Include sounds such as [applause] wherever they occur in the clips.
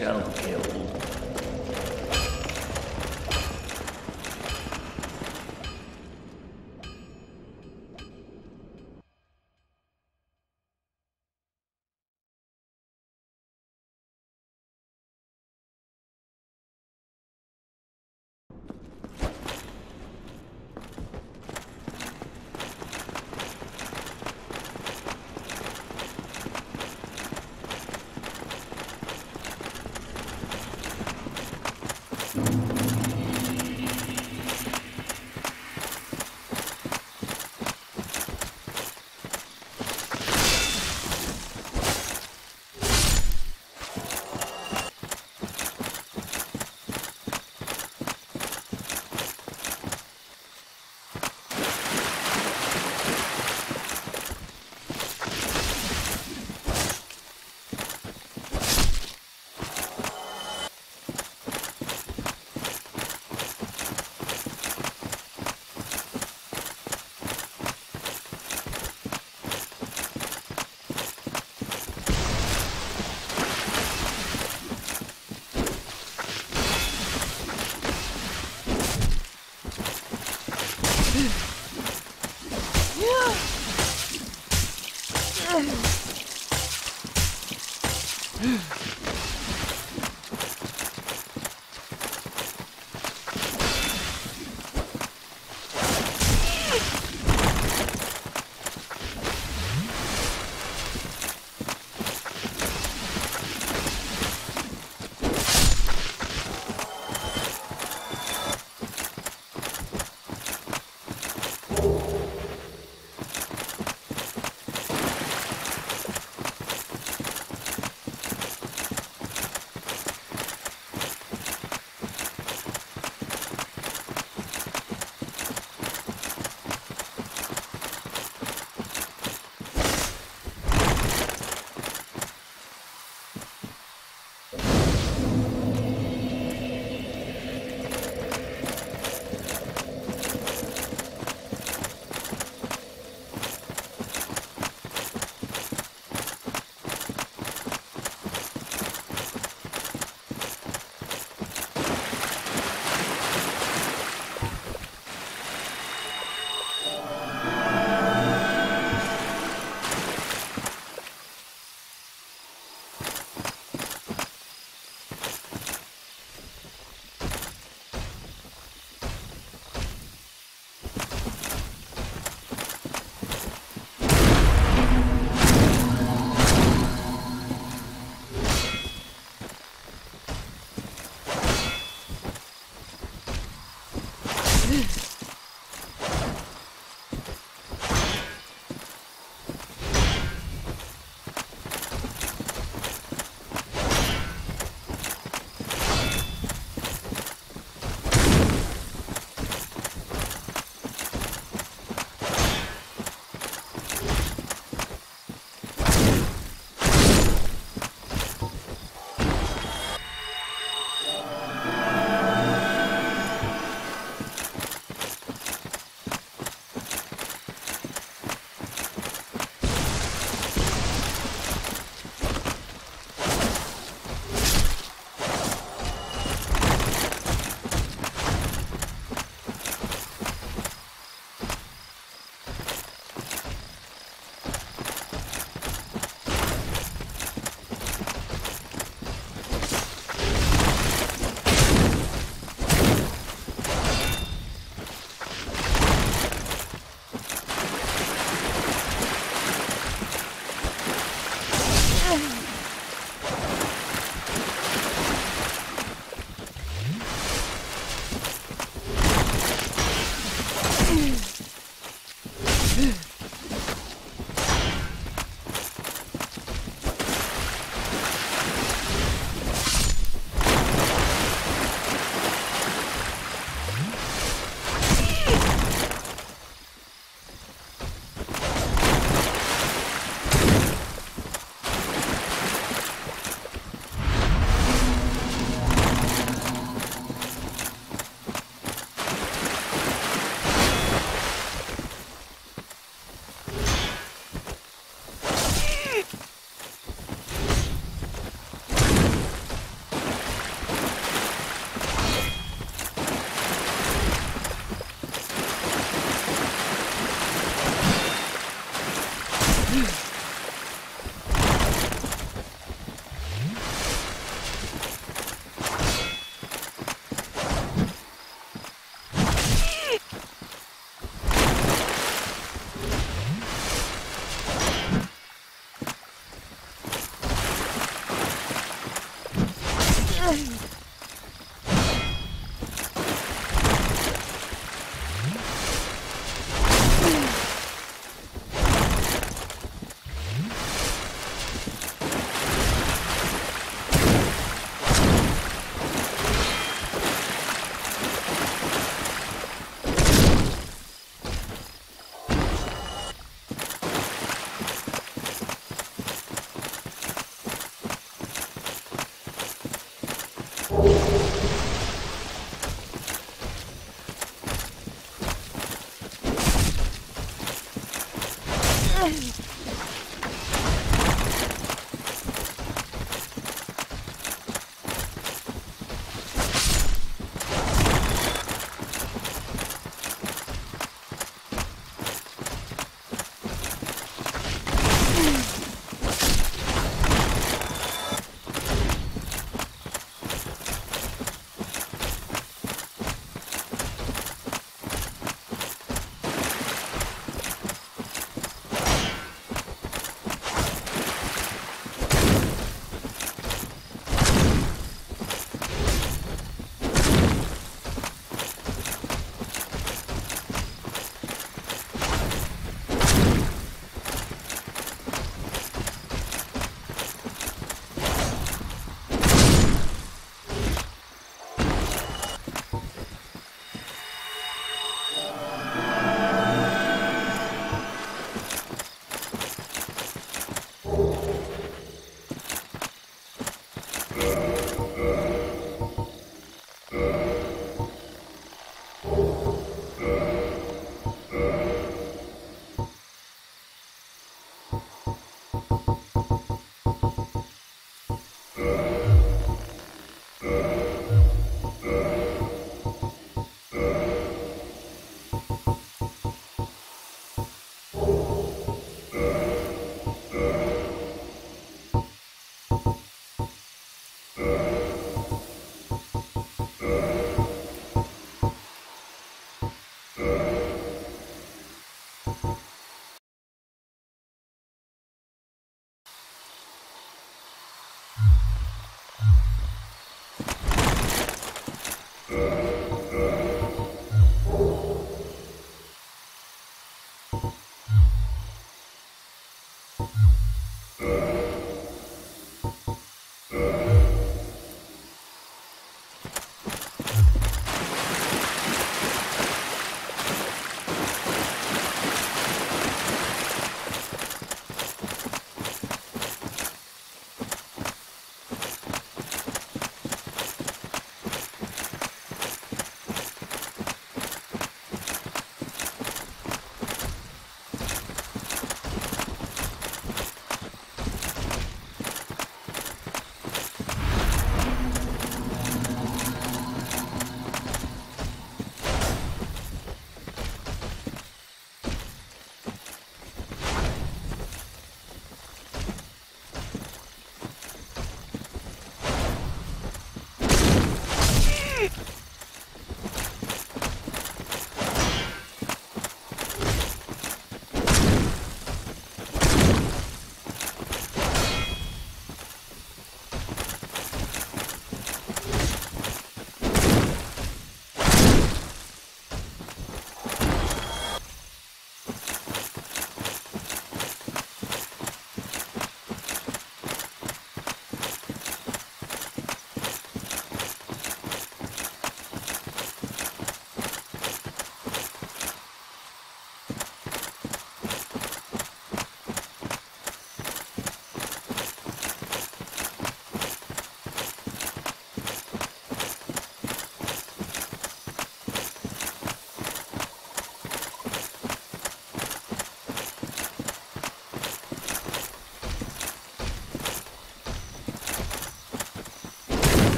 Don't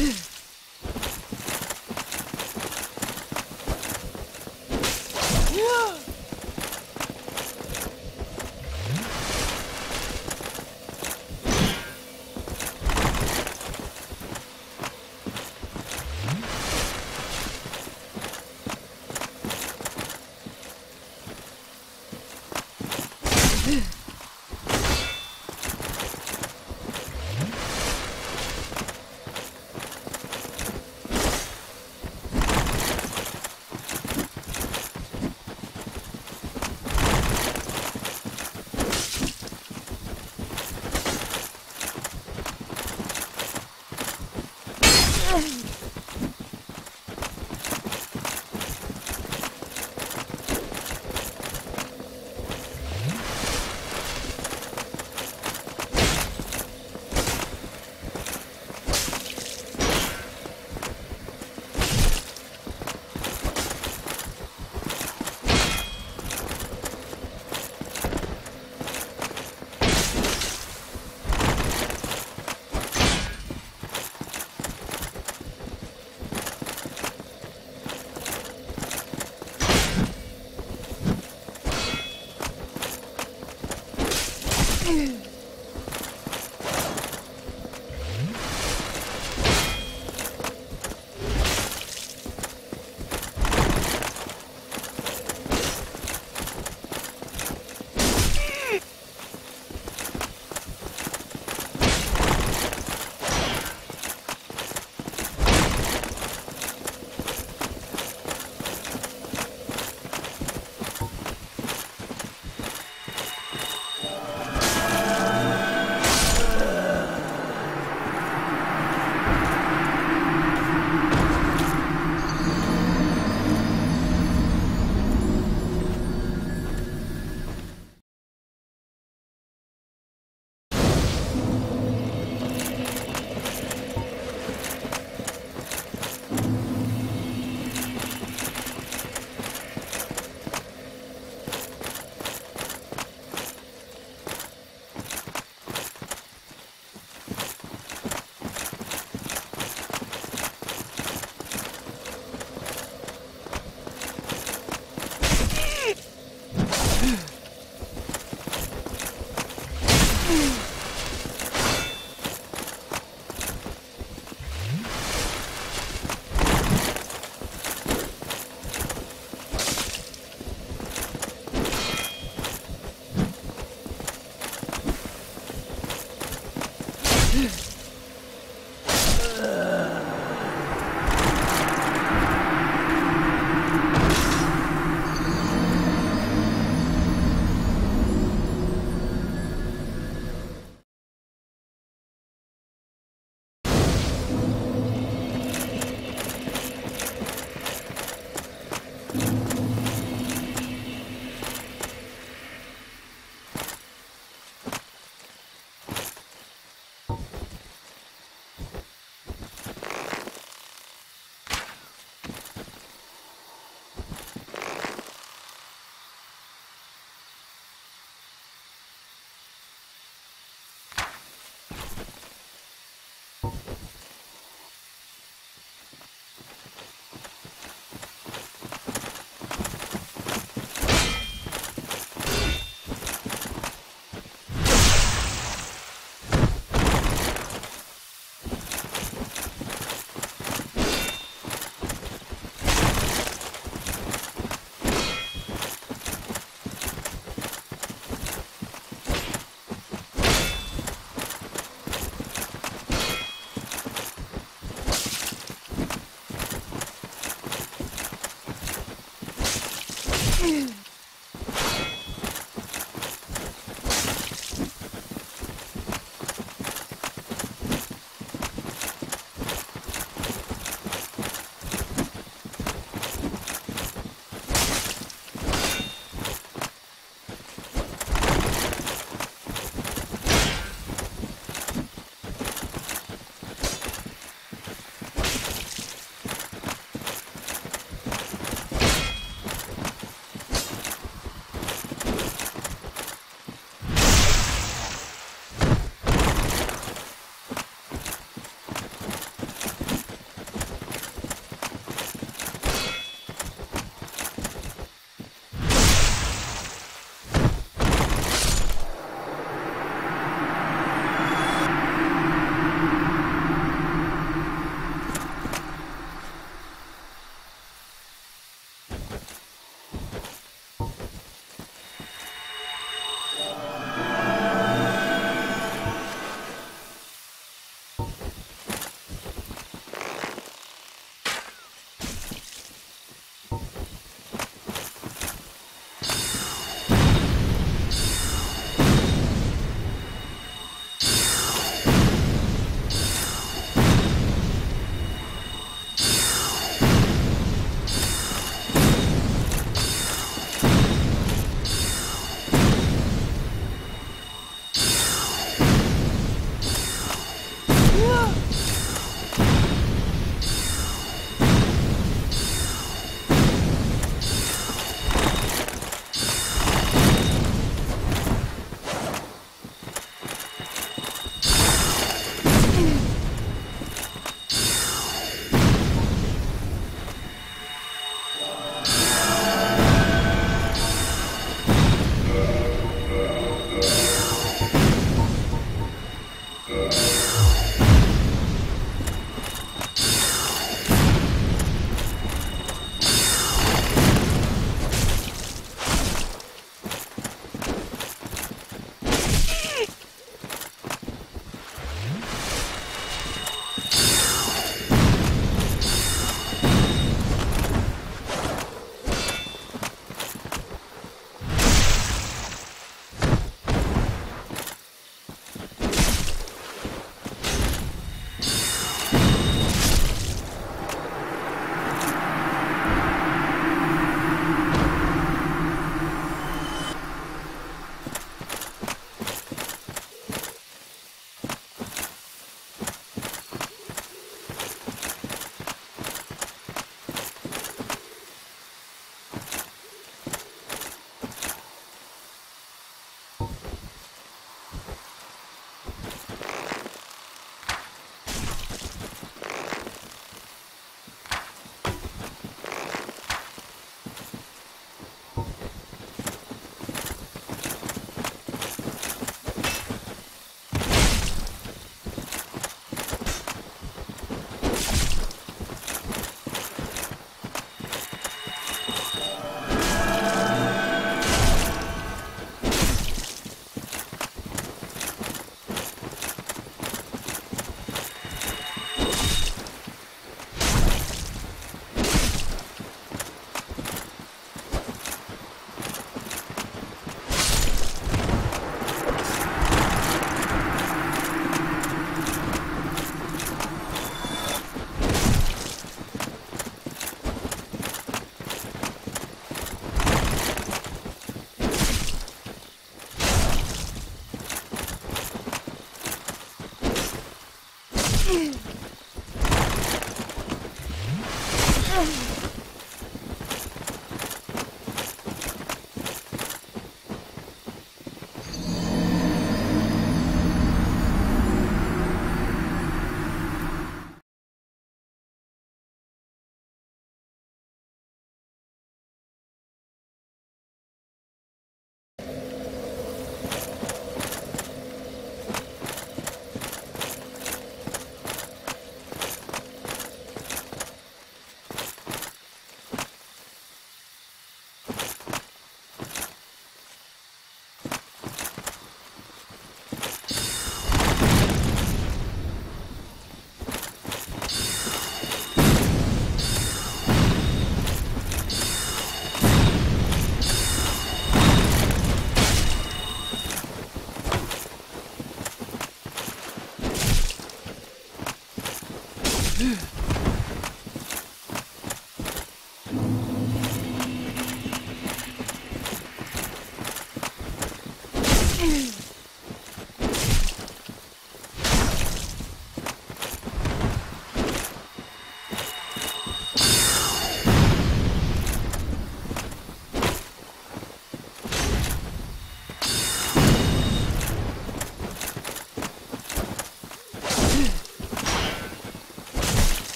Ugh. [laughs]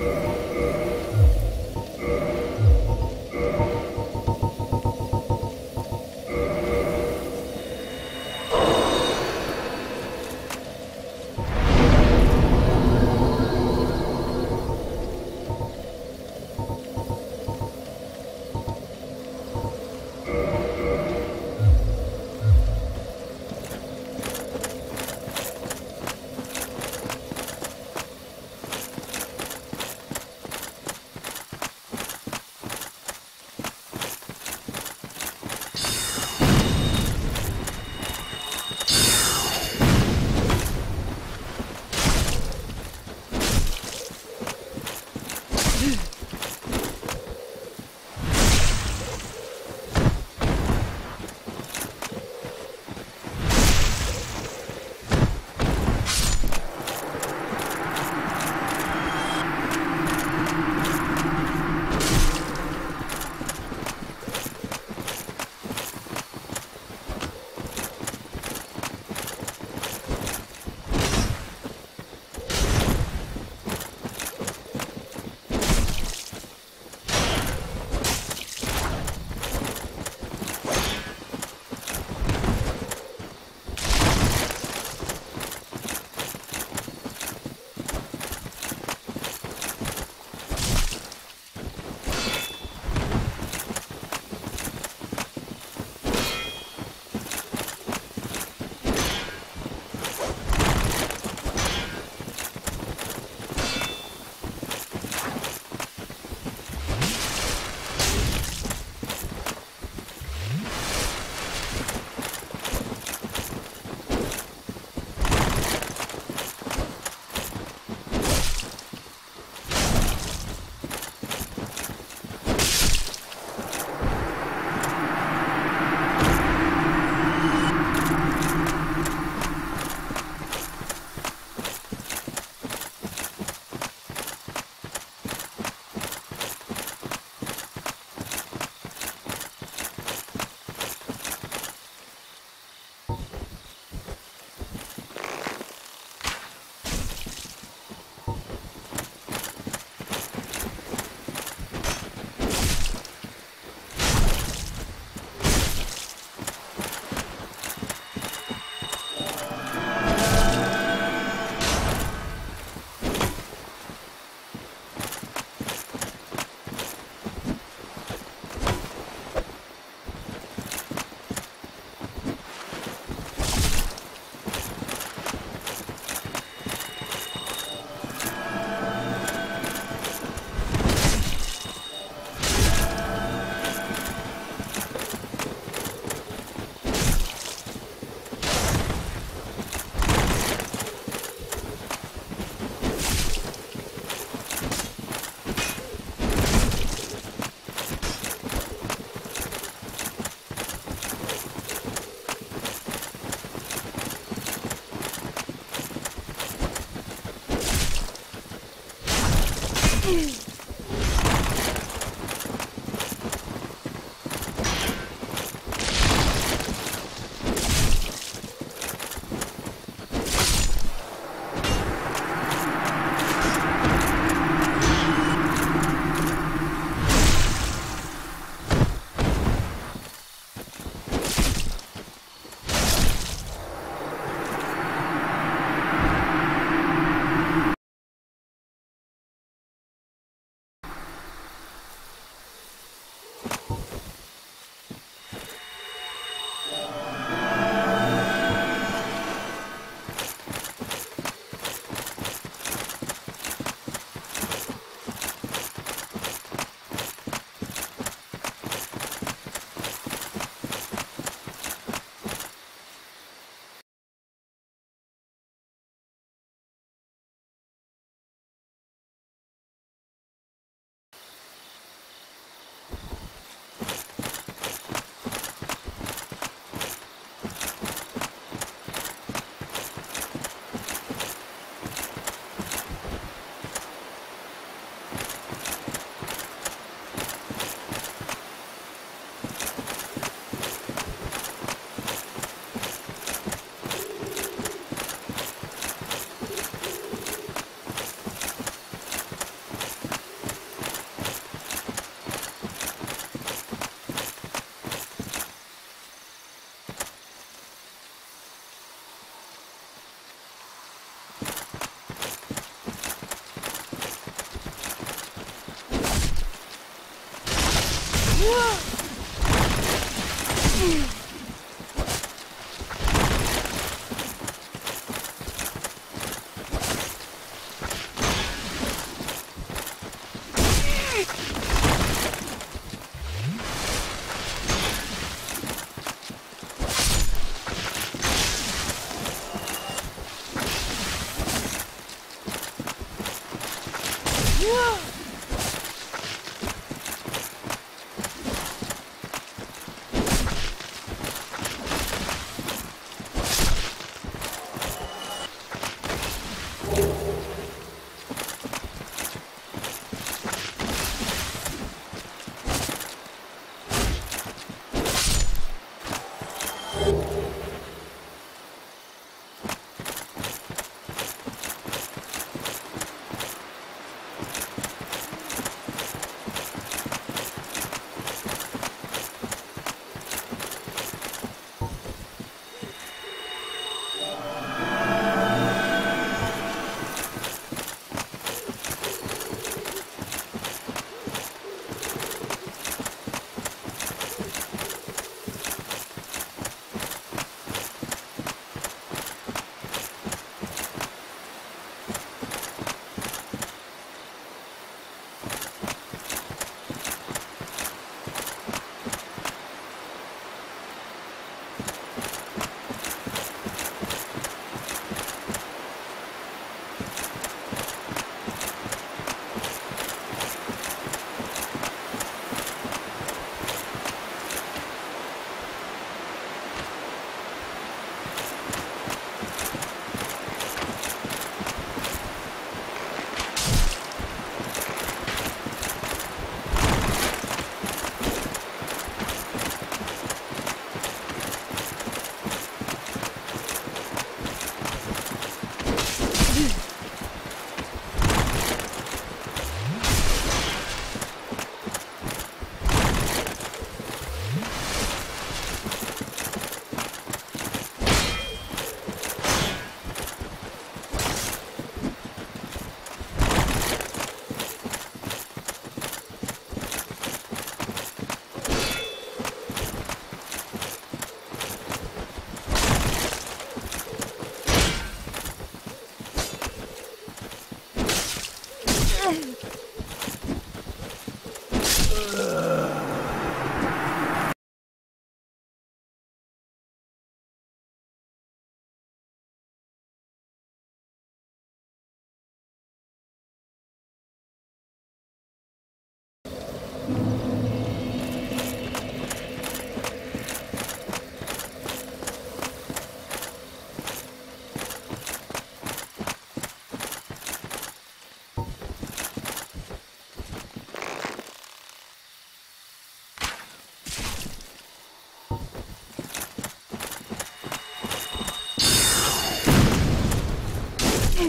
Yeah.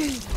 [gasps] Hmm. [laughs]